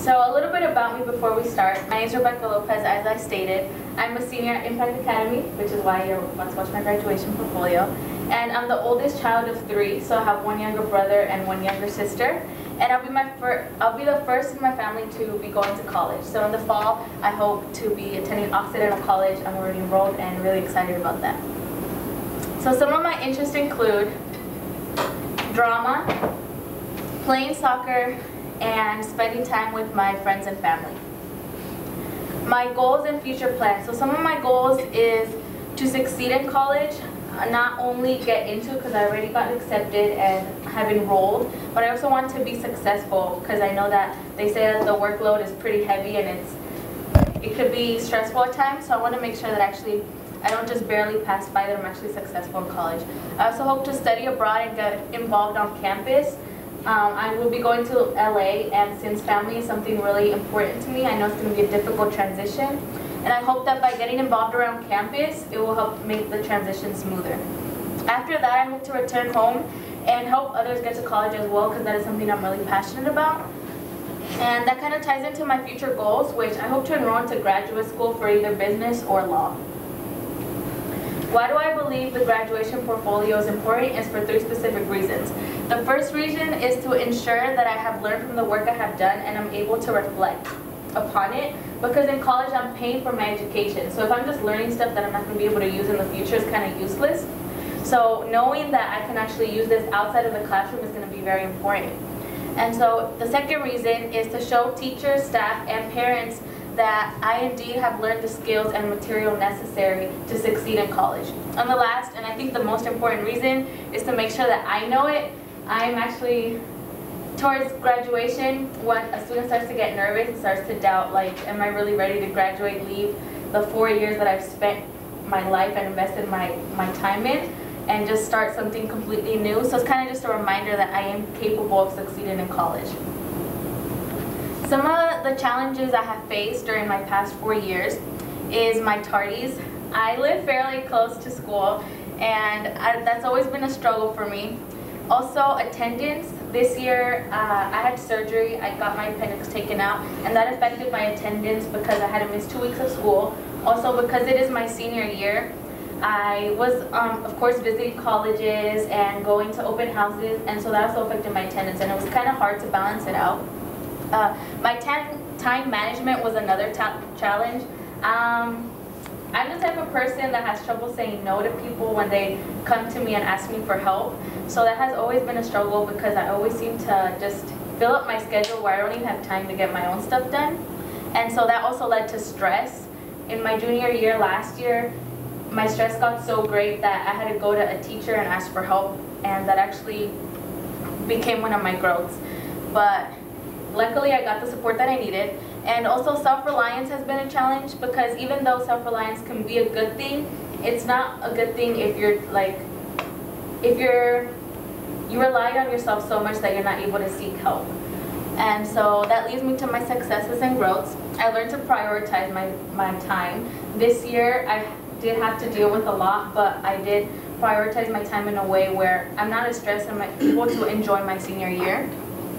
So a little bit about me before we start. My name is Rebecca Lopez, as I stated. I'm a senior at Impact Academy, which is why about to watch my graduation portfolio. And I'm the oldest child of three, so I have one younger brother and one younger sister. And I'll be my fir- I'll be the first in my family to be going to college. So in the fall, I hope to be attending Occidental College. I'm already enrolled and really excited about that. So some of my interests include drama, playing soccer, and spending time with my friends and family. My goals and future plans. So some of my goals is to succeed in college, uh, not only get into because I already got accepted and have enrolled, but I also want to be successful because I know that they say that the workload is pretty heavy and it's it could be stressful at times. So I want to make sure that actually I don't just barely pass by, that I'm actually successful in college. I also hope to study abroad and get involved on campus. Um, I will be going to LA, and since family is something really important to me, I know it's going to be a difficult transition. And I hope that by getting involved around campus, it will help make the transition smoother. After that, I hope to return home and help others get to college as well, because that is something I'm really passionate about. And that kind of ties into my future goals, which I hope to enroll into graduate school for either business or law. Why do I believe the graduation portfolio is important is for three specific reasons. The first reason is to ensure that I have learned from the work I have done and I'm able to reflect upon it because in college I'm paying for my education. So if I'm just learning stuff that I'm not going to be able to use in the future is kind of useless. So knowing that I can actually use this outside of the classroom is going to be very important. And so the second reason is to show teachers, staff, and parents that I indeed have learned the skills and material necessary to succeed in college. And the last, and I think the most important reason, is to make sure that I know it. I'm actually, towards graduation, when a student starts to get nervous and starts to doubt, like, am I really ready to graduate, leave the four years that I've spent my life and invested my, my time in, and just start something completely new. So it's kind of just a reminder that I am capable of succeeding in college. Some of the challenges I have faced during my past four years is my tardies. I live fairly close to school and I, that's always been a struggle for me. Also attendance. This year uh, I had surgery, I got my appendix taken out and that affected my attendance because I had to miss two weeks of school. Also because it is my senior year, I was, um, of course, visiting colleges and going to open houses, and so that also affected my attendance, and it was kind of hard to balance it out. Uh, my time management was another challenge. Um, I'm the type of person that has trouble saying no to people when they come to me and ask me for help. So that has always been a struggle because I always seem to just fill up my schedule where I don't even have time to get my own stuff done. And so that also led to stress. In my junior year last year, my stress got so great that I had to go to a teacher and ask for help and that actually became one of my growths. But luckily I got the support that I needed. And also self-reliance has been a challenge because even though self-reliance can be a good thing, it's not a good thing if you're like, if you're, you rely on yourself so much that you're not able to seek help. And so that leads me to my successes and growths. I learned to prioritize my, my time. This year I did have to deal with a lot, but I did prioritize my time in a way where I'm not as stressed and I'm able to enjoy my senior year.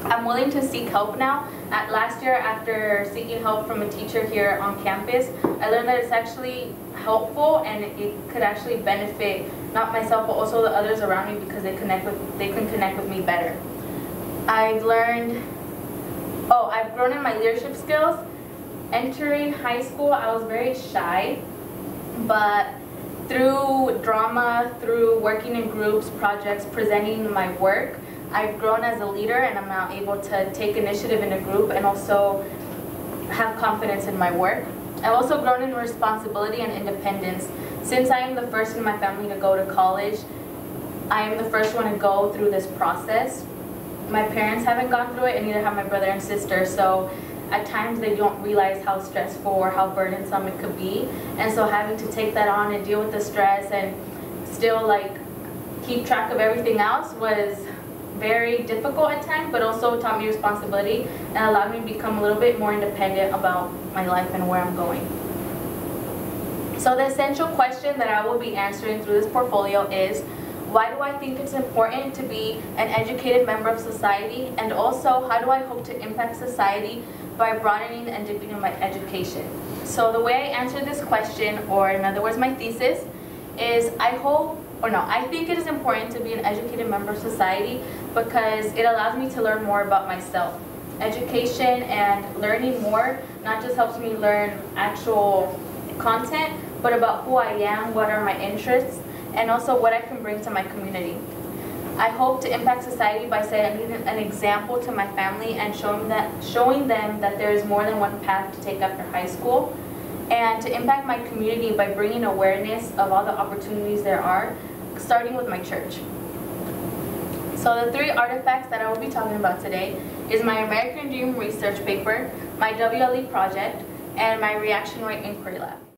I'm willing to seek help now. At last year, after seeking help from a teacher here on campus, I learned that it's actually helpful and it could actually benefit not myself but also the others around me because they connect with they can connect with me better. I've learned oh, I've grown in my leadership skills. Entering high school, I was very shy, but through drama, through working in groups, projects, presenting my work, I've grown as a leader and I'm now able to take initiative in a group and also have confidence in my work. I've also grown in responsibility and independence. Since I am the first in my family to go to college, I am the first one to go through this process. My parents haven't gone through it and neither have my brother and sister, so at times they don't realize how stressful or how burdensome it could be. And so having to take that on and deal with the stress and still like keep track of everything else was very difficult at times, but also taught me responsibility and allowed me to become a little bit more independent about my life and where I'm going. So the essential question that I will be answering through this portfolio is, why do I think it's important to be an educated member of society? And also, how do I hope to impact society by broadening and deepening my education. So the way I answer this question, or in other words, my thesis, is I hope, or no, I think it is important to be an educated member of society because it allows me to learn more about myself. Education and learning more not just helps me learn actual content, but about who I am, what are my interests, and also what I can bring to my community. I hope to impact society by setting an example to my family and showing, that, showing them that there is more than one path to take after high school, and to impact my community by bringing awareness of all the opportunities there are, starting with my church. So the three artifacts that I will be talking about today is my American Dream research paper, my WLE project, and my Reaction Rate Inquiry Lab.